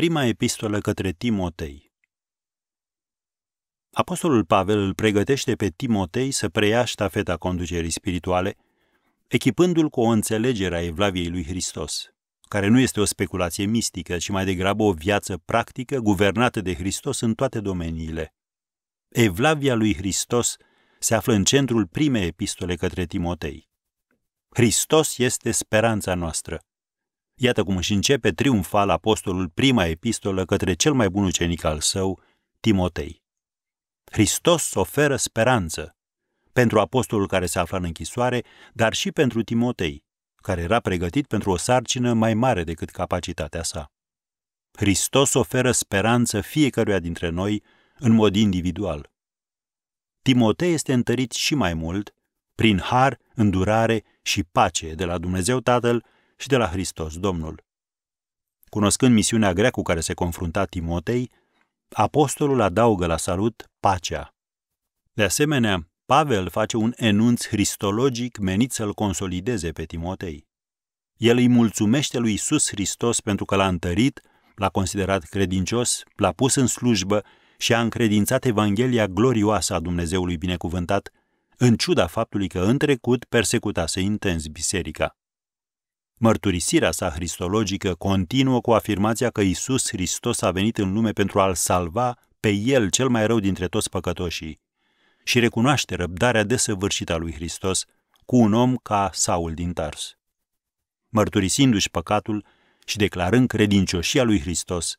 Prima epistolă către Timotei Apostolul Pavel îl pregătește pe Timotei să preia ștafeta conducerii spirituale, echipându-l cu o înțelegere a Evlaviei lui Hristos, care nu este o speculație mistică, ci mai degrabă o viață practică guvernată de Hristos în toate domeniile. Evlavia lui Hristos se află în centrul primei epistole către Timotei. Hristos este speranța noastră. Iată cum își începe triumfal apostolul prima epistolă către cel mai bun ucenic al său, Timotei. Hristos oferă speranță pentru apostolul care se află în închisoare, dar și pentru Timotei, care era pregătit pentru o sarcină mai mare decât capacitatea sa. Hristos oferă speranță fiecăruia dintre noi în mod individual. Timotei este întărit și mai mult prin har, îndurare și pace de la Dumnezeu Tatăl și de la Hristos Domnul. Cunoscând misiunea grea cu care se confrunta Timotei, apostolul adaugă la salut pacea. De asemenea, Pavel face un enunț cristologic menit să-l consolideze pe Timotei. El îi mulțumește lui Isus Hristos pentru că l-a întărit, l-a considerat credincios, l-a pus în slujbă și a încredințat Evanghelia glorioasă a Dumnezeului binecuvântat, în ciuda faptului că în trecut persecutase intens biserica. Mărturisirea sa cristologică continuă cu afirmația că Isus Hristos a venit în lume pentru a-l salva pe el cel mai rău dintre toți păcătoșii și recunoaște răbdarea desăvârșită a lui Hristos cu un om ca Saul din Tars. Mărturisindu-și păcatul și declarând credincioșia lui Hristos,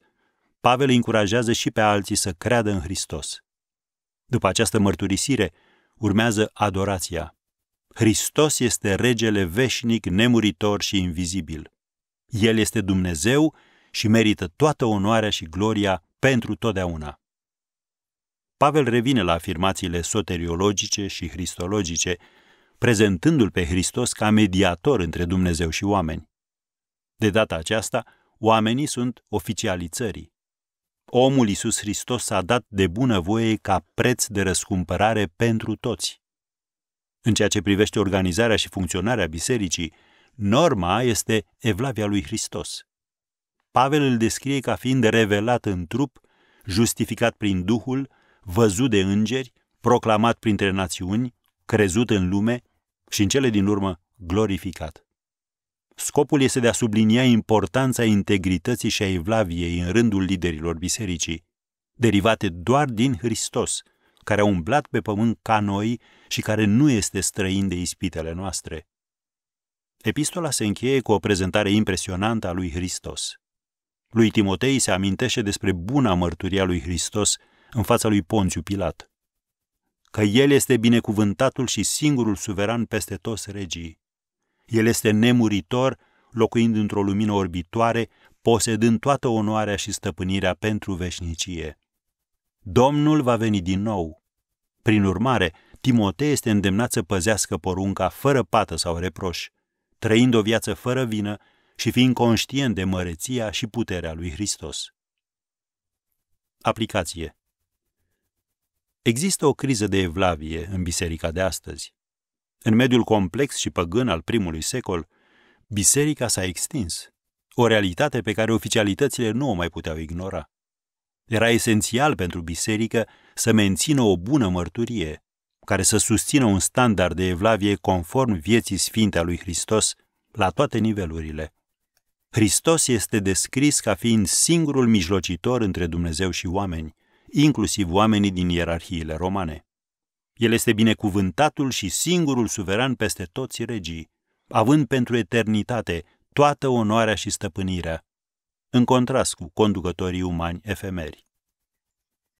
Pavel îi încurajează și pe alții să creadă în Hristos. După această mărturisire, urmează adorația. Hristos este regele veșnic, nemuritor și invizibil. El este Dumnezeu și merită toată onoarea și gloria pentru totdeauna. Pavel revine la afirmațiile soteriologice și cristologice, prezentându-l pe Hristos ca mediator între Dumnezeu și oameni. De data aceasta, oamenii sunt oficialii țării. Omul Iisus Hristos s-a dat de bunăvoie ca preț de răscumpărare pentru toți. În ceea ce privește organizarea și funcționarea bisericii, norma este evlavia lui Hristos. Pavel îl descrie ca fiind revelat în trup, justificat prin Duhul, văzut de îngeri, proclamat printre națiuni, crezut în lume și în cele din urmă glorificat. Scopul este de a sublinia importanța integrității și a evlaviei în rândul liderilor bisericii, derivate doar din Hristos, care a umblat pe pământ ca noi și care nu este străin de ispitele noastre. Epistola se încheie cu o prezentare impresionantă a lui Hristos. Lui Timotei se amintește despre buna mărturia lui Hristos în fața lui Ponțiu Pilat. Că El este binecuvântatul și singurul suveran peste toți regii. El este nemuritor, locuind într-o lumină orbitoare, posedând toată onoarea și stăpânirea pentru veșnicie. Domnul va veni din nou. Prin urmare, Timotei este îndemnat să păzească porunca fără pată sau reproș, trăind o viață fără vină și fiind conștient de măreția și puterea lui Hristos. Aplicație Există o criză de evlavie în biserica de astăzi. În mediul complex și păgân al primului secol, biserica s-a extins, o realitate pe care oficialitățile nu o mai puteau ignora. Era esențial pentru biserică să mențină o bună mărturie, care să susțină un standard de evlavie conform vieții sfinte a lui Hristos la toate nivelurile. Hristos este descris ca fiind singurul mijlocitor între Dumnezeu și oameni, inclusiv oamenii din ierarhiile romane. El este binecuvântatul și singurul suveran peste toți regii, având pentru eternitate toată onoarea și stăpânirea, în contrast cu conducătorii umani efemeri.